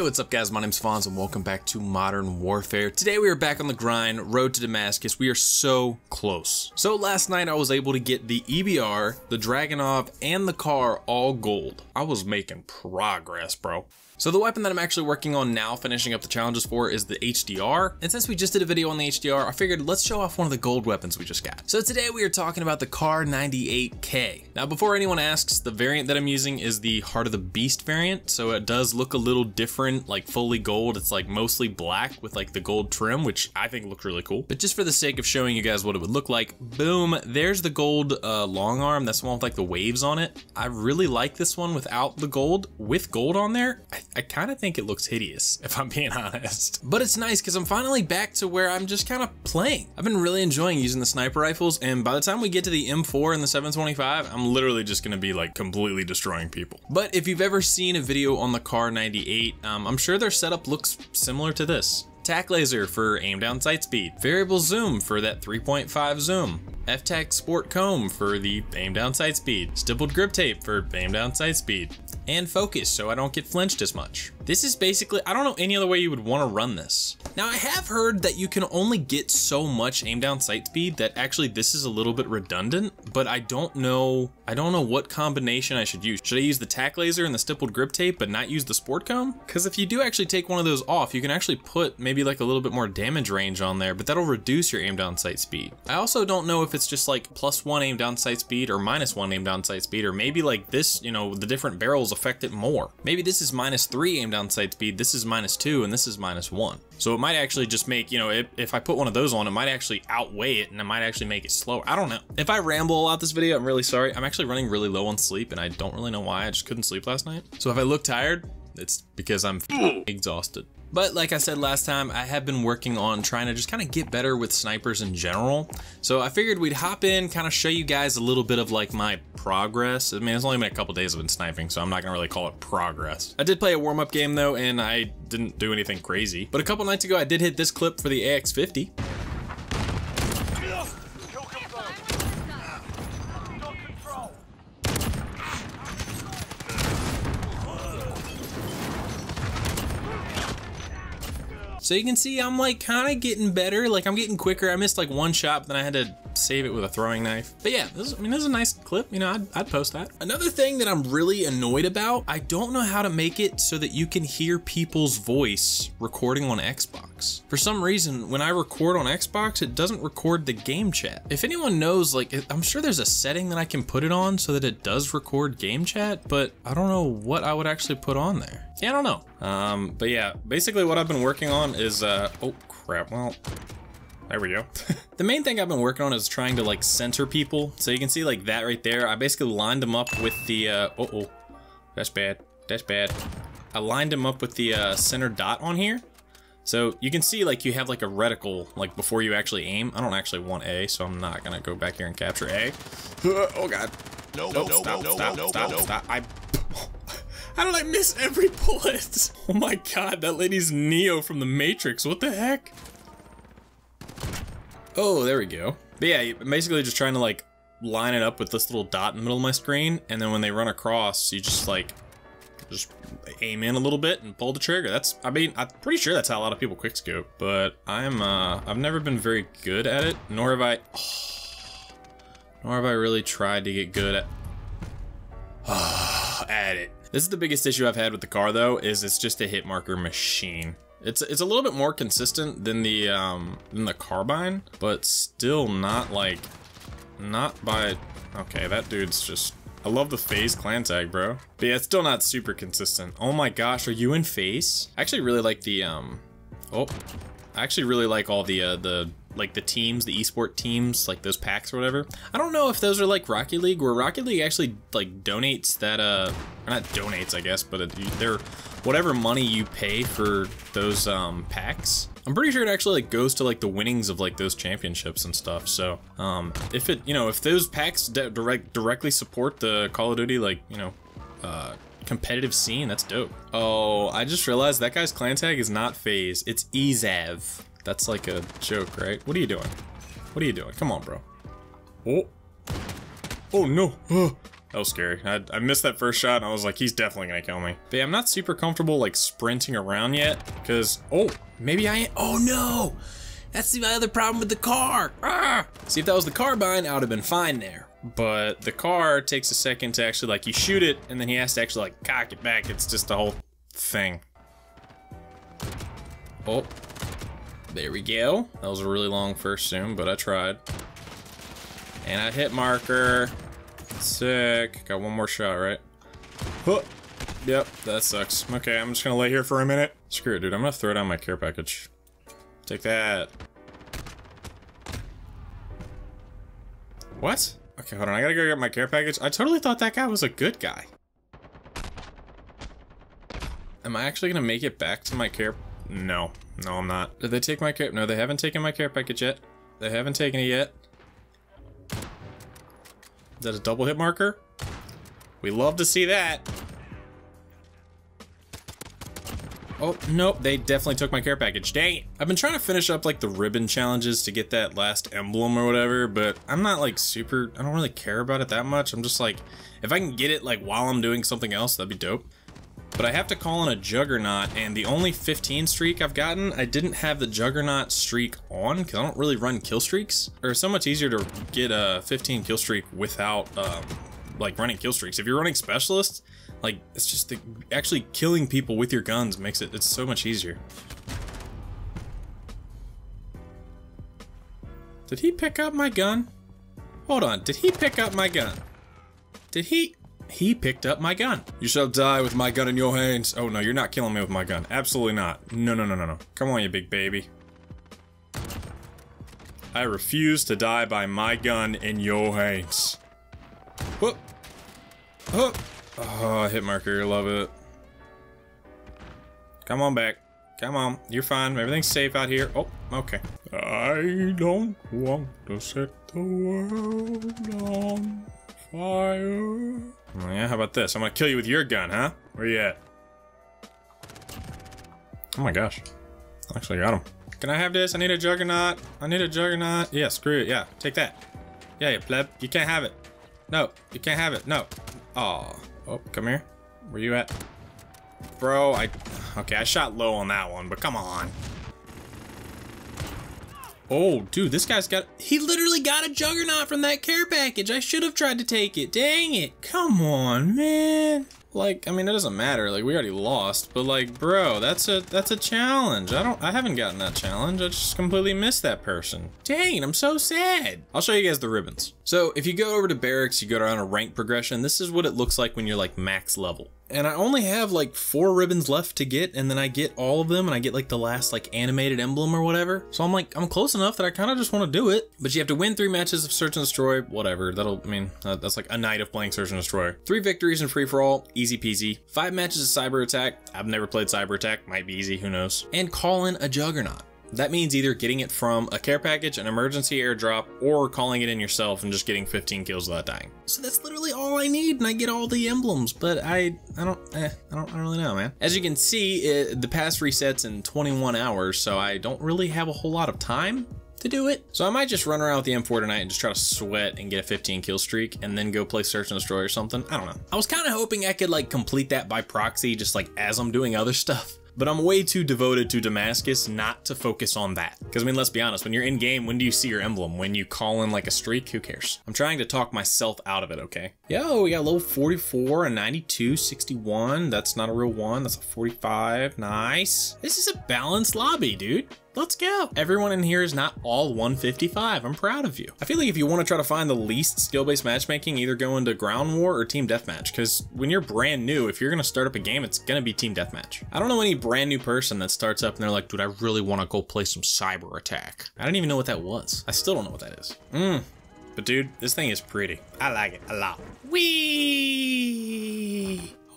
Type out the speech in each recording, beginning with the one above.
Hey, what's up guys? My name's Fonz and welcome back to Modern Warfare. Today we are back on the grind, road to Damascus. We are so close. So last night I was able to get the EBR, the Dragunov, and the car all gold. I was making progress, bro. So the weapon that I'm actually working on now, finishing up the challenges for, is the HDR. And since we just did a video on the HDR, I figured let's show off one of the gold weapons we just got. So today we are talking about the Kar98k. Now before anyone asks, the variant that I'm using is the Heart of the Beast variant. So it does look a little different, like fully gold. It's like mostly black with like the gold trim, which I think looks really cool. But just for the sake of showing you guys what it would look like, boom, there's the gold uh, long arm. That's the one with like the waves on it. I really like this one without the gold. With gold on there, I I kind of think it looks hideous, if I'm being honest. But it's nice because I'm finally back to where I'm just kind of playing. I've been really enjoying using the sniper rifles, and by the time we get to the M4 and the 725, I'm literally just gonna be like completely destroying people. But if you've ever seen a video on the Kar98, um, I'm sure their setup looks similar to this. Tac laser for aim down sight speed, variable zoom for that 3.5 zoom, F-Tac Sport Comb for the aim down sight speed, stippled grip tape for aim down sight speed, and focus so I don't get flinched as much. This is basically, I don't know any other way you would want to run this. Now I have heard that you can only get so much aim down sight speed that actually this is a little bit redundant, but I don't know, I don't know what combination I should use. Should I use the Tac laser and the stippled grip tape but not use the sport comb? Because if you do actually take one of those off, you can actually put maybe like a little bit more damage range on there, but that'll reduce your aim down sight speed. I also don't know if it's just like plus one aim down sight speed or minus one aim down sight speed, or maybe like this, you know, the different barrels affect it more. Maybe this is minus three aim down sight speed, this is minus two, and this is minus one. So it might actually just make, you know, if, if I put one of those on, it might actually outweigh it and it might actually make it slower. I don't know. If I ramble out this video, I'm really sorry. I'm actually running really low on sleep and I don't really know why. I just couldn't sleep last night. So if I look tired, it's because I'm exhausted. But like I said last time, I have been working on trying to just kind of get better with snipers in general. So I figured we'd hop in, kind of show you guys a little bit of like my progress. I mean, it's only been a couple days I've been sniping, so I'm not gonna really call it progress. I did play a warm-up game though, and I didn't do anything crazy. But a couple nights ago, I did hit this clip for the AX50. So you can see I'm like kind of getting better. Like I'm getting quicker. I missed like one shot, but then I had to save it with a throwing knife. But yeah, this is, I mean, this is a nice clip. You know, I'd, I'd post that. Another thing that I'm really annoyed about, I don't know how to make it so that you can hear people's voice recording on Xbox. For some reason, when I record on Xbox, it doesn't record the game chat. If anyone knows, like, I'm sure there's a setting that I can put it on so that it does record game chat, but I don't know what I would actually put on there. Yeah, I don't know. Um, but yeah, basically what I've been working on is, uh, oh crap, well, there we go. the main thing I've been working on is trying to like center people. So you can see like that right there. I basically lined them up with the, uh, uh oh, that's bad, that's bad. I lined them up with the uh, center dot on here. So you can see like you have like a reticle like before you actually aim. I don't actually want A, so I'm not gonna go back here and capture A. Oh god. No, no, no, stop, no, stop, no, stop, no, stop. I how did I miss every bullet? Oh my god, that lady's Neo from the Matrix. What the heck? Oh, there we go. But yeah, basically just trying to like line it up with this little dot in the middle of my screen, and then when they run across, you just like just aim in a little bit and pull the trigger. That's, I mean, I'm pretty sure that's how a lot of people quickscope, but I'm, uh, I've never been very good at it, nor have I, oh, nor have I really tried to get good at, oh, at it. This is the biggest issue I've had with the car though, is it's just a hit marker machine. It's it's a little bit more consistent than the um than the carbine, but still not like not by okay, that dude's just I love the FaZe clan tag, bro. But yeah, it's still not super consistent. Oh my gosh, are you in FaZe? I actually really like the um oh I actually really like all the uh the like the teams, the esport teams, like those packs or whatever. I don't know if those are like Rocket League, where Rocket League actually like donates that, uh, not donates, I guess, but they're whatever money you pay for those um, packs. I'm pretty sure it actually like goes to like the winnings of like those championships and stuff. So um, if it, you know, if those packs direct directly support the Call of Duty, like you know, uh, competitive scene, that's dope. Oh, I just realized that guy's clan tag is not FaZe, it's Ezav. That's like a joke, right? What are you doing? What are you doing? Come on, bro. Oh. Oh, no. Oh, That was scary. I, I missed that first shot and I was like, he's definitely gonna kill me. But yeah, I'm not super comfortable like sprinting around yet because, oh, maybe I am. Oh no! That's the other problem with the car. Ah! See, if that was the carbine, I would have been fine there. But the car takes a second to actually like, you shoot it and then he has to actually like cock it back. It's just the whole thing. Oh, there we go. That was a really long first zoom, but I tried. And I hit marker. Sick. Got one more shot, right? Huh. Yep, that sucks. Okay, I'm just gonna lay here for a minute. Screw it, dude. I'm gonna throw down my care package. Take that. What? Okay, hold on. I gotta go get my care package. I totally thought that guy was a good guy. Am I actually gonna make it back to my care? No. No, I'm not. Did they take my care? No, they haven't taken my care package yet. They haven't taken it yet. Is that a double hit marker? We love to see that. Oh, nope, they definitely took my care package. Dang it. I've been trying to finish up like the ribbon challenges to get that last emblem or whatever, but I'm not like super, I don't really care about it that much. I'm just like, if I can get it like while I'm doing something else, that'd be dope. But I have to call in a Juggernaut, and the only 15 streak I've gotten, I didn't have the Juggernaut streak on, because I don't really run kill streaks. Or so much easier to get a 15 kill streak without, um, like, running kill streaks. If you're running specialists, like, it's just the, actually killing people with your guns makes it, it's so much easier. Did he pick up my gun? Hold on, did he pick up my gun? Did he? He picked up my gun. You shall die with my gun in your hands. Oh no, you're not killing me with my gun. Absolutely not. No, no, no, no, no. Come on, you big baby. I refuse to die by my gun in your hands. Whoop. Whoop. Oh, hit marker, love it. Come on back. Come on, you're fine. Everything's safe out here. Oh, okay. I don't want to set the world on fire. Oh, yeah, how about this? I'm gonna kill you with your gun, huh? Where you at? Oh my gosh. Actually got him. Can I have this? I need a juggernaut. I need a juggernaut. Yeah, screw it. Yeah, take that. Yeah, you pleb. You can't have it. No, you can't have it. No. Aw. Oh, come here. Where you at? Bro, I... Okay, I shot low on that one, but come on. Oh, dude, this guy's got... He literally got a Juggernaut from that care package. I should have tried to take it. Dang it. Come on, man. Like, I mean, it doesn't matter. Like, we already lost. But, like, bro, that's a that's a challenge. I don't... I haven't gotten that challenge. I just completely missed that person. Dang, I'm so sad. I'll show you guys the ribbons. So, if you go over to Barracks, you go down a rank progression. This is what it looks like when you're, like, max level and I only have like four ribbons left to get and then I get all of them and I get like the last like animated emblem or whatever. So I'm like, I'm close enough that I kind of just want to do it. But you have to win three matches of Search and Destroy, whatever. That'll, I mean, uh, that's like a night of playing Search and Destroy. Three victories in free for all, easy peasy. Five matches of Cyber Attack. I've never played Cyber Attack, might be easy, who knows. And call in a Juggernaut. That means either getting it from a care package, an emergency airdrop, or calling it in yourself and just getting 15 kills without dying. So that's literally all I need, and I get all the emblems. But I, I don't, eh, I don't, I don't really know, man. As you can see, it, the pass resets in 21 hours, so I don't really have a whole lot of time to do it. So I might just run around with the M4 tonight and just try to sweat and get a 15 kill streak and then go play Search and Destroy or something. I don't know. I was kind of hoping I could like complete that by proxy just like as I'm doing other stuff but I'm way too devoted to Damascus not to focus on that. Because I mean, let's be honest, when you're in game, when do you see your emblem? When you call in like a streak, who cares? I'm trying to talk myself out of it, okay? Yo, oh, we got level 44, a 92, 61. That's not a real one, that's a 45, nice. This is a balanced lobby, dude. Let's go. Everyone in here is not all 155. I'm proud of you. I feel like if you want to try to find the least skill-based matchmaking, either go into ground war or team deathmatch. Because when you're brand new, if you're going to start up a game, it's going to be team deathmatch. I don't know any brand new person that starts up and they're like, dude, I really want to go play some cyber attack. I don't even know what that was. I still don't know what that is. Mmm. But dude, this thing is pretty. I like it a lot. Whee!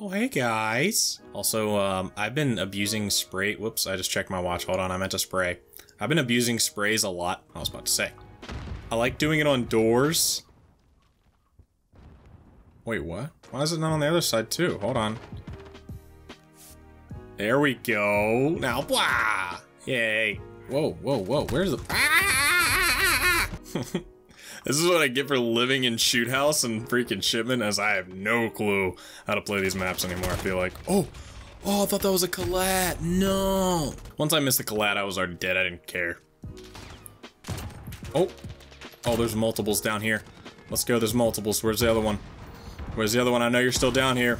Oh, hey guys. Also, um, I've been abusing spray. Whoops, I just checked my watch. Hold on, I meant to spray. I've been abusing sprays a lot. I was about to say. I like doing it on doors. Wait, what? Why is it not on the other side too? Hold on. There we go. Now, blah! Yay. Whoa, whoa, whoa. Where's the... Ah! This is what I get for living in Shoot House and freaking Shipment, as I have no clue how to play these maps anymore, I feel like. Oh! Oh, I thought that was a collat. No! Once I missed the collat, I was already dead. I didn't care. Oh! Oh, there's multiples down here. Let's go, there's multiples. Where's the other one? Where's the other one? I know you're still down here.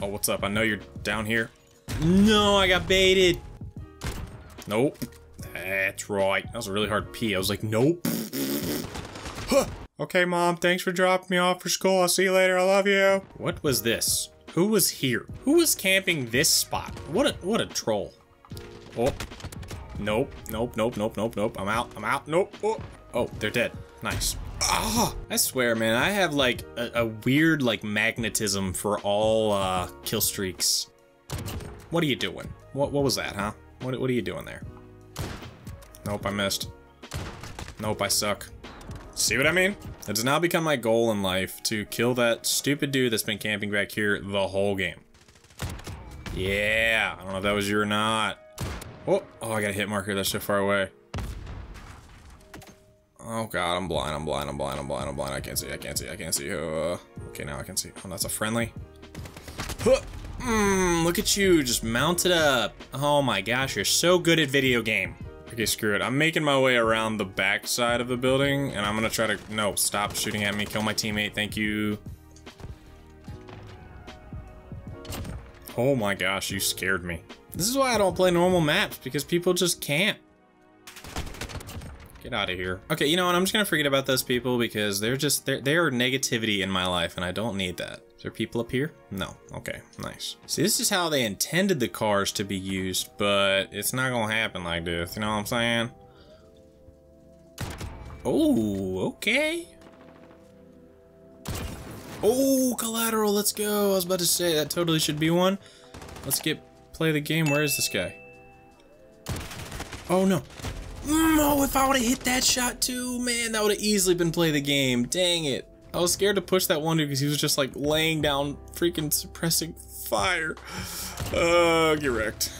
Oh, what's up? I know you're down here. No, I got baited. Nope. That's right. That was a really hard P. I was like, nope. Huh. Okay, Mom, thanks for dropping me off for school. I'll see you later. I love you. What was this? Who was here? Who was camping this spot? What a what a troll. Oh. Nope. Nope, nope, nope, nope, nope. I'm out. I'm out. Nope. Oh, oh they're dead. Nice. Ah, I swear, man, I have like a, a weird like magnetism for all uh, kill streaks. What are you doing? What what was that, huh? What what are you doing there? Nope, I missed. Nope, I suck. See what I mean? It has now become my goal in life to kill that stupid dude that's been camping back here the whole game. Yeah, I don't know if that was you or not. Oh, oh, I got a hit marker that's so far away. Oh god, I'm blind, I'm blind, I'm blind, I'm blind, I'm blind. I can't see, I can't see, I can't see. Uh, okay, now I can see. Oh, that's a friendly. Mmm, look at you, just mounted up. Oh my gosh, you're so good at video game. Okay, screw it. I'm making my way around the back side of the building, and I'm gonna try to... No, stop shooting at me. Kill my teammate. Thank you. Oh my gosh, you scared me. This is why I don't play normal maps, because people just can't. Get out of here. Okay, you know what? I'm just gonna forget about those people because they're just, they're, they are negativity in my life, and I don't need that. Is there people up here? No. Okay, nice. See, this is how they intended the cars to be used, but it's not gonna happen like this. You know what I'm saying? Oh, okay. Oh, collateral, let's go. I was about to say, that totally should be one. Let's get, play the game. Where is this guy? Oh, no. No, if I would have hit that shot too, man, that would have easily been play the game. Dang it. I was scared to push that one dude because he was just like laying down freaking suppressing fire. Uh, get wrecked.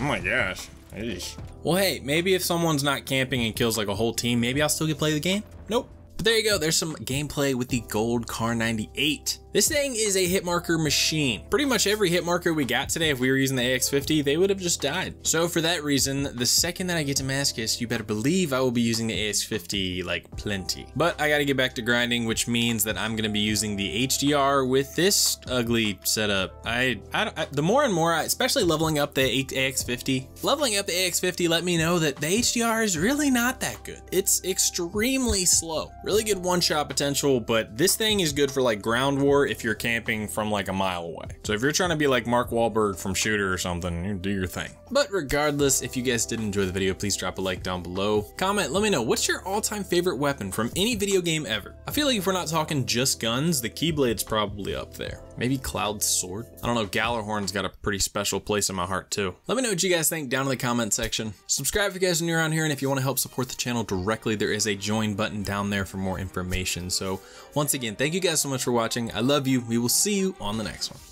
Oh my gosh. Eesh. Well, hey, maybe if someone's not camping and kills like a whole team, maybe I'll still get play the game. Nope. But there you go, there's some gameplay with the gold Kar98. This thing is a hit marker machine. Pretty much every hit marker we got today, if we were using the AX50, they would have just died. So for that reason, the second that I get Damascus, you better believe I will be using the AX50 like plenty. But I gotta get back to grinding, which means that I'm gonna be using the HDR with this ugly setup. I, I, I the more and more, especially leveling up the AX50, leveling up the AX50 let me know that the HDR is really not that good. It's extremely slow. Really good one-shot potential, but this thing is good for like ground war if you're camping from like a mile away. So if you're trying to be like Mark Wahlberg from Shooter or something, you do your thing. But regardless, if you guys did enjoy the video, please drop a like down below. Comment, let me know, what's your all-time favorite weapon from any video game ever? I feel like if we're not talking just guns, the Keyblade's probably up there. Maybe Cloud Sword? I don't know, Gjallarhorn's got a pretty special place in my heart too. Let me know what you guys think down in the comment section. Subscribe if you guys are new around here, and if you want to help support the channel directly, there is a join button down there for more information. So once again, thank you guys so much for watching. I love you. We will see you on the next one.